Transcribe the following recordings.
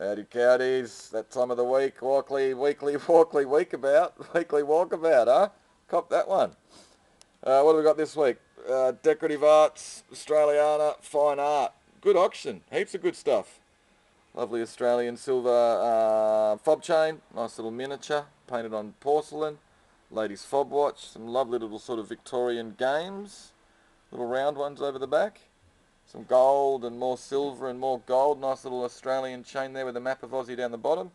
Howdy cowdies, that time of the week, walkley, weekly, walkley, weekabout, weekly walkabout, huh? Cop that one. Uh, what have we got this week? Uh, decorative Arts, Australiana, Fine Art. Good auction, heaps of good stuff. Lovely Australian silver uh, fob chain, nice little miniature, painted on porcelain. Ladies fob watch, some lovely little sort of Victorian games, little round ones over the back. Some gold and more silver and more gold. Nice little Australian chain there with a map of Aussie down the bottom.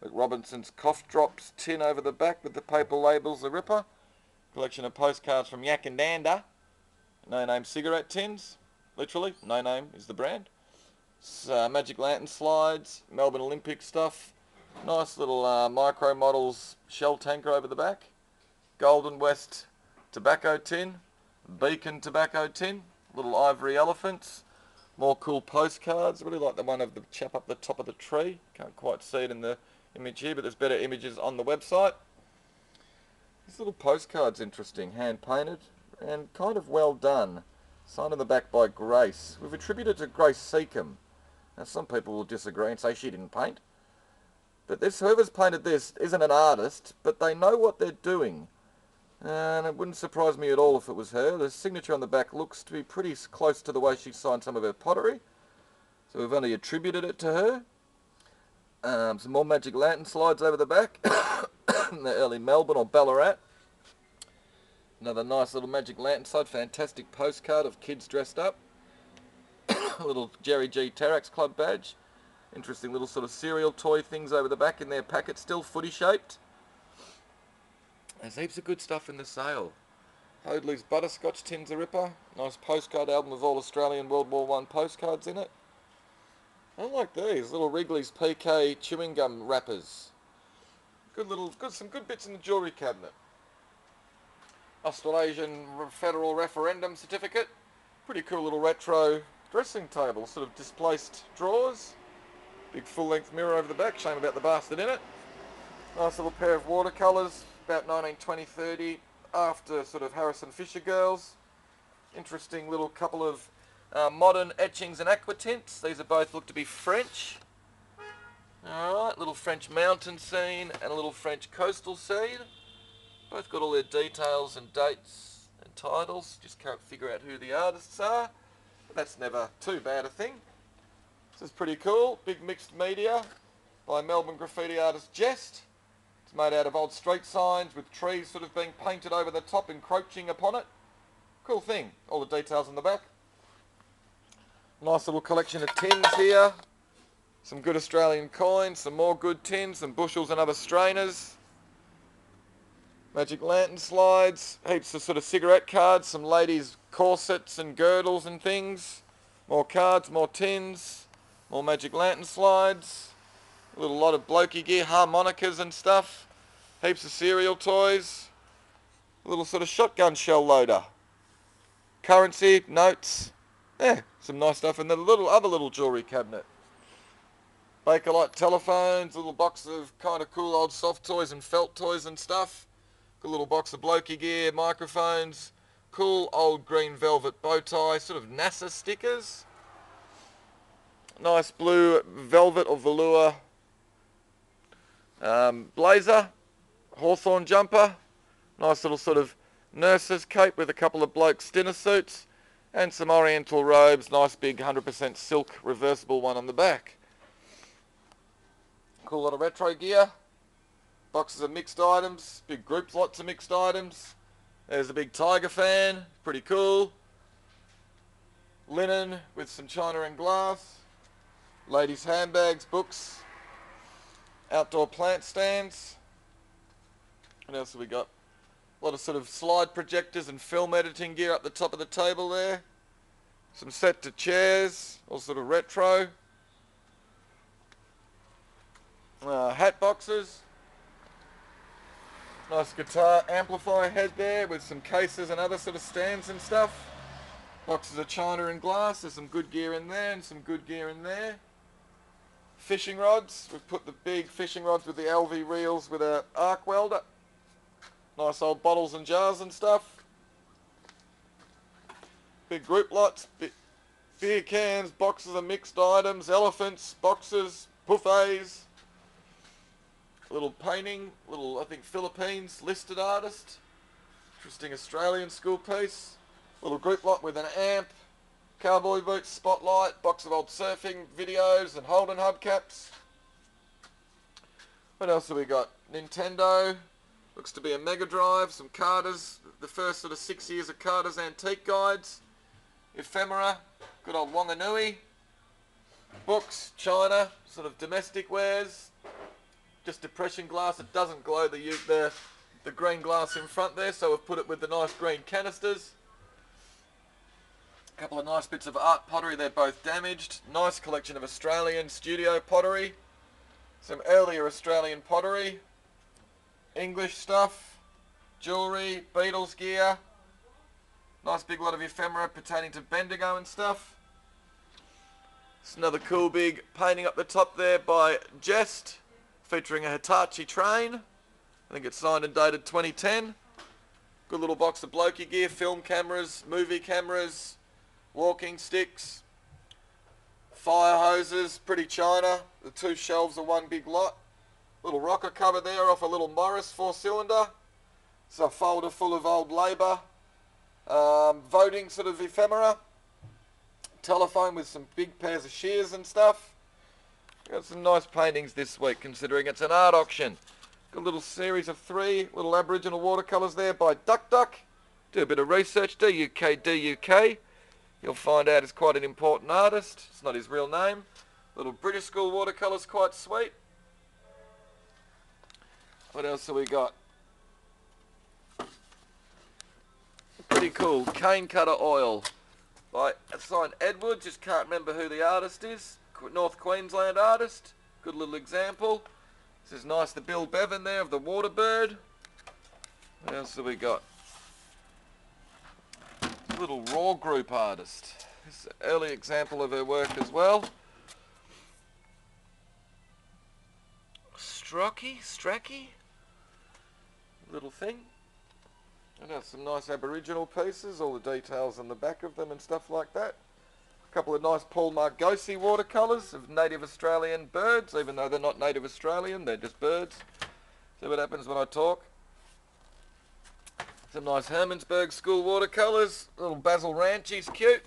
With Robinson's cough drops tin over the back with the paper labels, the Ripper. Collection of postcards from Yak and Dander. No name cigarette tins, literally. No name is the brand. Uh, Magic Lantern slides, Melbourne Olympic stuff. Nice little uh, micro models shell tanker over the back. Golden West tobacco tin. Beacon tobacco tin little ivory elephants, more cool postcards. I really like the one of the chap up the top of the tree. Can't quite see it in the image here, but there's better images on the website. This little postcard's interesting, hand painted and kind of well done. Signed on the back by Grace. We've attributed to Grace Seccombe. Now some people will disagree and say she didn't paint. But this whoever's painted this isn't an artist, but they know what they're doing. And it wouldn't surprise me at all if it was her. The signature on the back looks to be pretty close to the way she signed some of her pottery. So we've only attributed it to her. Um, some more Magic Lantern slides over the back. the early Melbourne or Ballarat. Another nice little Magic Lantern slide. Fantastic postcard of kids dressed up. Little Jerry G. Terrax Club badge. Interesting little sort of cereal toy things over the back in their packet still, footy shaped. There's heaps of good stuff in the sale. Hoadley's Butterscotch Tins a Ripper. Nice postcard album with all Australian World War One postcards in it. I like these little Wrigley's PK chewing gum wrappers. Good little, good, some good bits in the jewellery cabinet. Australasian Federal Referendum Certificate. Pretty cool little retro dressing table, sort of displaced drawers. Big full-length mirror over the back, shame about the bastard in it. Nice little pair of watercolours, about 1920, 30, after sort of Harrison Fisher girls. Interesting little couple of uh, modern etchings and aquatints. These are both look to be French. Alright, little French mountain scene and a little French coastal scene. Both got all their details and dates and titles. Just can't figure out who the artists are. But that's never too bad a thing. This is pretty cool. Big mixed media by Melbourne graffiti artist Jest. It's made out of old street signs with trees sort of being painted over the top, encroaching upon it. Cool thing. All the details on the back. Nice little collection of tins here. Some good Australian coins, some more good tins, some bushels and other strainers. Magic lantern slides, heaps of sort of cigarette cards, some ladies' corsets and girdles and things. More cards, more tins, more magic lantern slides. A little lot of blokey gear, harmonicas and stuff. Heaps of cereal toys. A little sort of shotgun shell loader. Currency, notes. Yeah, some nice stuff in the little other little jewellery cabinet. Bakelite telephones, a little box of kind of cool old soft toys and felt toys and stuff. Good little box of blokey gear, microphones, cool old green velvet bow tie, sort of NASA stickers. Nice blue velvet or velour um, blazer, hawthorn jumper, nice little sort of nurse's cape with a couple of blokes dinner suits, and some oriental robes, nice big 100% silk reversible one on the back. Cool lot of retro gear, boxes of mixed items, big groups, lots of mixed items. There's a big tiger fan, pretty cool. Linen with some china and glass. Ladies' handbags, books, outdoor plant stands. What else have we got? A lot of sort of slide projectors and film editing gear up the top of the table there. Some set to chairs, all sort of retro. Uh, hat boxes. Nice guitar amplifier head there with some cases and other sort of stands and stuff. Boxes of china and glass. There's some good gear in there and some good gear in there fishing rods. We've put the big fishing rods with the LV reels with a arc welder. Nice old bottles and jars and stuff. Big group lots, beer cans, boxes of mixed items, elephants, boxes, buffets. A little painting, little, I think, Philippines listed artist. Interesting Australian school piece. Little group lot with an amp, cowboy boots, spotlight, box of old surfing videos and Holden hubcaps. What else have we got? Nintendo. Looks to be a Mega Drive, some Carter's, the first sort of six years of Carter's antique guides. Ephemera, good old Wanganui. Books, China, sort of domestic wares. Just depression glass, it doesn't glow the, the, the green glass in front there, so we've put it with the nice green canisters. Couple of nice bits of art pottery, they're both damaged. Nice collection of Australian studio pottery. Some earlier Australian pottery. English stuff. Jewellery, Beatles gear. Nice big lot of ephemera pertaining to Bendigo and stuff. It's another cool big painting up the top there by Jest, featuring a Hitachi train. I think it's signed and dated 2010. Good little box of blokey gear, film cameras, movie cameras, walking sticks, fire hoses, pretty china. The two shelves are one big lot. Little rocker cover there off a little Morris four cylinder. It's a folder full of old labour. Um, voting sort of ephemera. Telephone with some big pairs of shears and stuff. Got some nice paintings this week considering it's an art auction. Got a little series of three little Aboriginal watercolours there by Duck Duck. Do a bit of research, D-U-K, D-U-K. You'll find out he's quite an important artist. It's not his real name. Little British school watercolours, quite sweet. What else have we got? Pretty cool. Cane cutter oil by signed Edward. Just can't remember who the artist is. North Queensland artist. Good little example. This is nice. The Bill Bevan there of the Waterbird. What else have we got? Little Raw Group artist. This is an early example of her work as well. Strocky? Stracky? Little thing. And have some nice Aboriginal pieces, all the details on the back of them and stuff like that. A couple of nice Paul Margocsy watercolours of native Australian birds, even though they're not native Australian, they're just birds. See what happens when I talk. Some nice Hermannsburg school watercolours. Little Basil Ranchi's cute.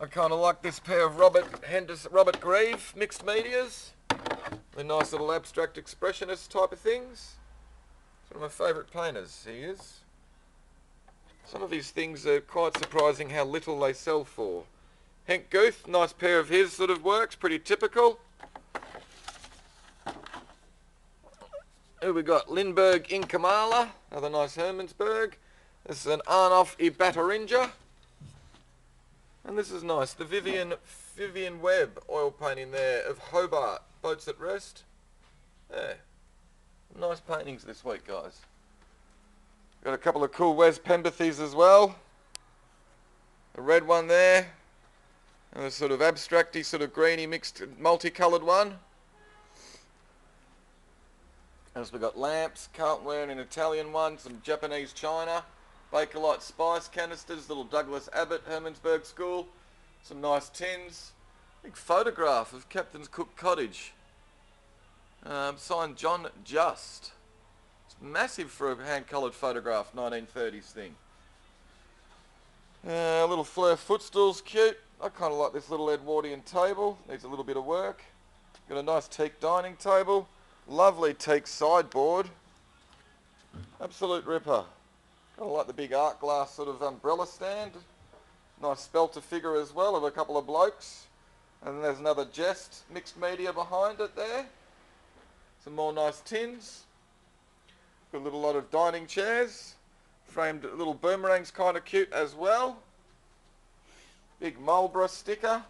I kind of like this pair of Robert Henderson, Robert Grieve mixed medias. The nice little abstract expressionist type of things. It's One of my favourite painters, he is. Some of these things are quite surprising how little they sell for. Henk Guth, nice pair of his sort of works, pretty typical. Here we got Lindbergh in Kamala, another nice Hermannsburg. This is an Arnulf Ebatarinja. And this is nice, the Vivian Vivian Webb oil painting there of Hobart, Boats at Rest. There. Nice paintings this week, guys. Got a couple of cool Wes Penberthys as well. A red one there. And a sort of abstracty, sort of greeny mixed multicoloured one. As we got lamps, can't wear an Italian one, some Japanese china, Bakelite spice canisters, little Douglas Abbott Hermannsburg School, some nice tins, big photograph of Captain's Cook Cottage. Um, signed John Just. It's massive for a hand-coloured photograph, 1930s thing. Uh, a little Fleur footstool's cute. I kind of like this little Edwardian table. Needs a little bit of work. Got a nice teak dining table. Lovely teak sideboard. Absolute ripper. Kind of like the big art glass sort of umbrella stand. Nice spelter figure as well of a couple of blokes. And there's another jest mixed media behind it there. Some more nice tins. Got a little lot of dining chairs. Framed little boomerangs kind of cute as well. Big Marlborough sticker.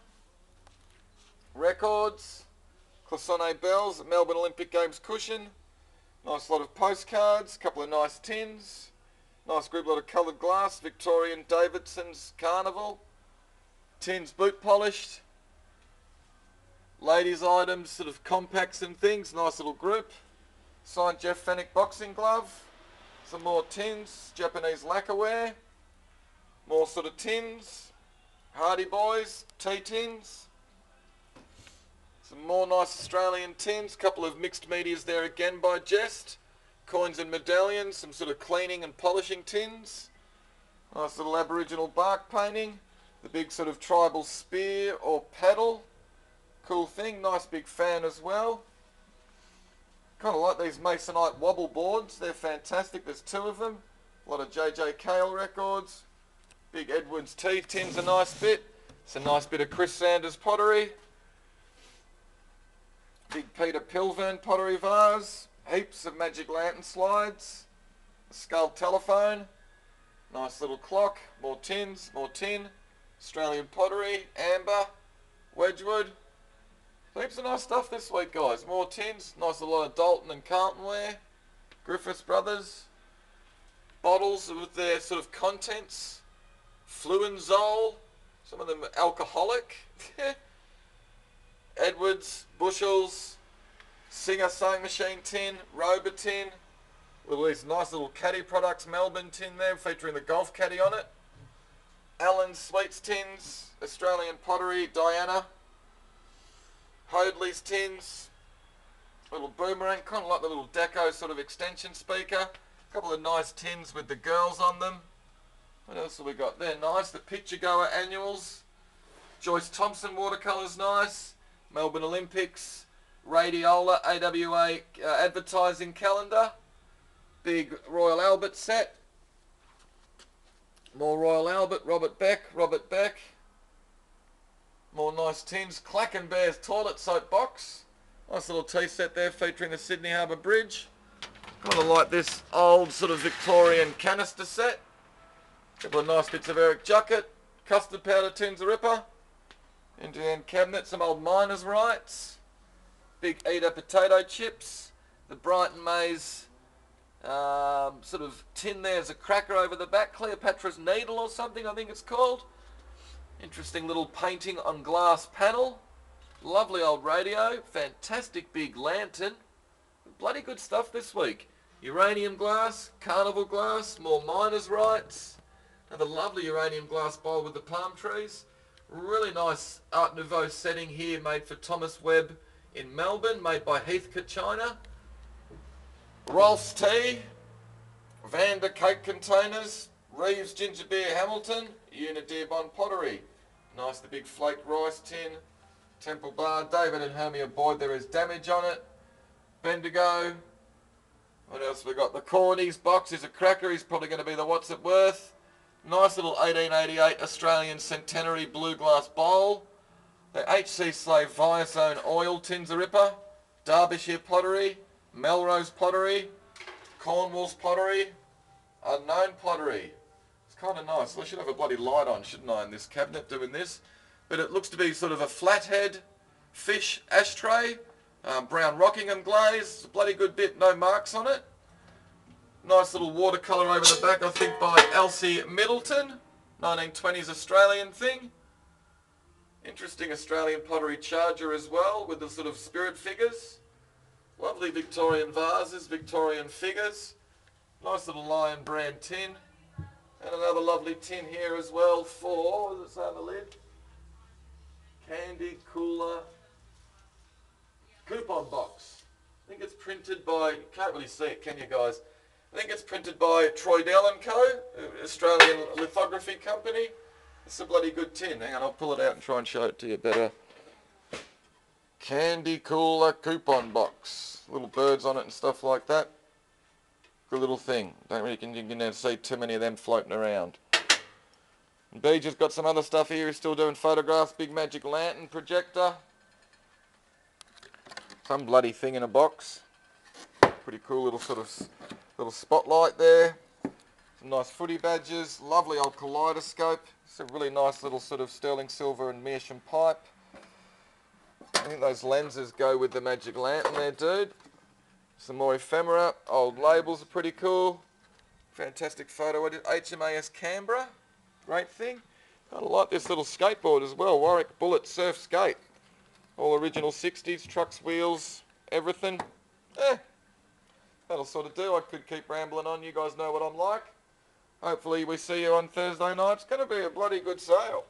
Records. Clisson bells. Melbourne Olympic Games cushion. Nice lot of postcards. Couple of nice tins. Nice group lot of coloured glass. Victorian Davidson's Carnival. Tins boot polished ladies items, sort of compacts and things, nice little group. Signed Jeff Fenech boxing glove. Some more tins, Japanese lacquerware. More sort of tins. Hardy Boys, tea tins. Some more nice Australian tins. Couple of mixed medias there again by Jest. Coins and medallions. Some sort of cleaning and polishing tins. Nice little Aboriginal bark painting. The big sort of tribal spear or paddle. Cool thing. Nice big fan as well. Kind of like these Masonite wobble boards. They're fantastic. There's two of them. A lot of JJ Cale records. Big Edwards tea tin's a nice bit. It's a nice bit of Chris Sanders pottery. Big Peter Pilven pottery vase. Heaps of magic lantern slides. A skull telephone. Nice little clock. More tins. More tin. Australian pottery. Amber. Wedgwood. Heaps of nice stuff this week, guys. More tins. Nice a lot of Doulton and Carlton ware. Griffiths Brothers. Bottles with their sort of contents. Fluenzol. Some of them alcoholic. Edwards, Bushels, Singer sewing machine tin, Rober tin. With all these nice little caddy products, Melbourne tin there featuring the golf caddy on it. Allen Sweets tins, Australian pottery, Diana. Hoadley's tins, little boomerang, kind of like the little deco sort of extension speaker. A couple of nice tins with the girls on them. What else have we got there? Nice, the Picturegoer annuals. Joyce Thompson watercolours nice. Melbourne Olympics. Radiola AWA uh, advertising calendar. Big Royal Albert set. More Royal Albert, Robert Beck, Robert Beck. More nice tins. Clacken Bears toilet soap box. Nice little tea set there featuring the Sydney Harbour Bridge. Kind of like this old sort of Victorian canister set. a Couple of nice bits of Eric Juckert. Custard powder tins Ripper. End cabinet, some old miner's rights. Big Eater potato chips. The Brighton Mays um, sort of tin there's a cracker over the back. Cleopatra's Needle or something I think it's called. Interesting little painting on glass panel. Lovely old radio. Fantastic big lantern. Bloody good stuff this week. Uranium glass, carnival glass, more miners' rights. Another lovely uranium glass bowl with the palm trees. Really nice Art Nouveau setting here made for Thomas Webb in Melbourne, made by Heathcote China. Rolf's Tea, Vander Cake Containers, Reeves Ginger Beer Hamilton, Unit Dearborn Pottery. Nice the big flake rice tin. Temple Bar, David and Hermia Boyd, there is damage on it. Bendigo. What else we got? The Cornies box is a cracker, he's probably going to be the What's It Worth. Nice little 1888 Australian Centenary Blue Glass Bowl. The HC Sleigh Viazone Oil Tins a Ripper. Derbyshire Pottery. Melrose Pottery. Cornwell's Pottery. Unknown Pottery. It's kind of nice. I should have a bloody light on, shouldn't I, in this cabinet doing this. But it looks to be sort of a flathead fish ashtray. Um, brown Rockingham glaze. bloody good bit, no marks on it. Nice little watercolour over the back, I think by Elsie Middleton. 1920s Australian thing. Interesting Australian pottery charger as well with the sort of spirit figures. Lovely Victorian vases, Victorian figures. Nice little Lion brand tin. And another lovely tin here as well for, say on the lid? Candy Cooler coupon box. I think it's printed by, can't really see it, can you guys? I think it's printed by Troedel & Co, Australian lithography company. It's a bloody good tin. Hang on, I'll pull it out and try and show it to you better. Candy Cooler coupon box. Little birds on it and stuff like that. Good little thing. Don't really can, you can see too many of them floating around. And just got some other stuff here. He's still doing photographs. Big magic lantern projector. Some bloody thing in a box. Pretty cool little sort of Little spotlight there. Some nice footy badges. Lovely old kaleidoscope. It's a really nice little sort of sterling silver and meerschaum pipe. I think those lenses go with the magic lantern there, dude. Some more ephemera. Old labels are pretty cool. Fantastic photo edit. HMAS Canberra. Great thing. I like this little skateboard as well. Warwick Bullet Surf Skate. All original 60s, trucks, wheels, everything. Eh, that'll sort of do. I could keep rambling on. You guys know what I'm like. Hopefully we see you on Thursday night. It's going to be a bloody good sale.